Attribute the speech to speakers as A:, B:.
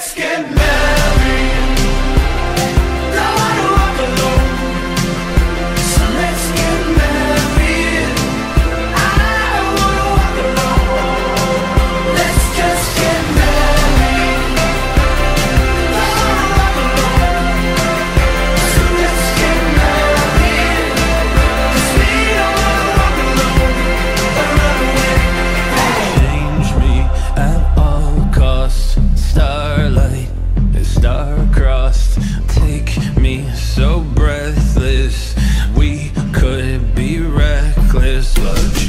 A: Let's get this life